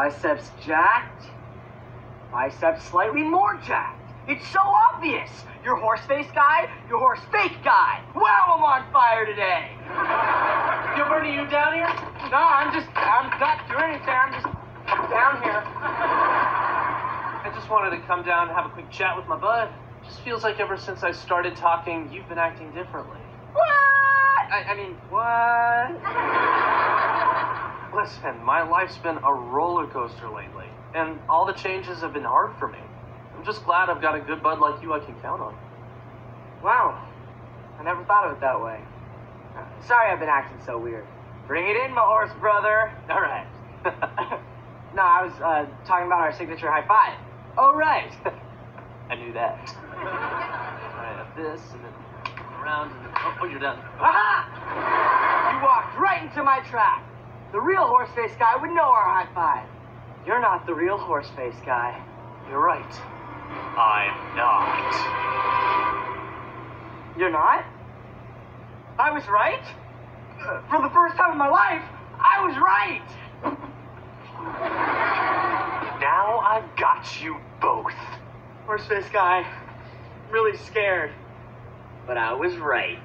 Biceps jacked. Biceps slightly more jacked. It's so obvious. You're horse face guy, you're horse fake guy. Wow, I'm on fire today. Gilbert, are you down here? No, I'm just, I'm not doing anything. I'm just down here. I just wanted to come down and have a quick chat with my bud. Just feels like ever since I started talking, you've been acting differently. What? I, I mean, what? Listen, my life's been a roller coaster lately, and all the changes have been hard for me. I'm just glad I've got a good bud like you I can count on. Wow. I never thought of it that way. Sorry I've been acting so weird. Bring it in, my horse brother. All right. no, I was uh, talking about our signature high five. oh, right. I knew that. I have this, and then around, and then, oh, oh, you're done. Aha! You walked right into my trap. The real horse face guy would know our high five. You're not the real horse face guy. You're right. I'm not. You're not? I was right? For the first time in my life, I was right. Now I've got you both. Horse face guy, really scared. But I was right.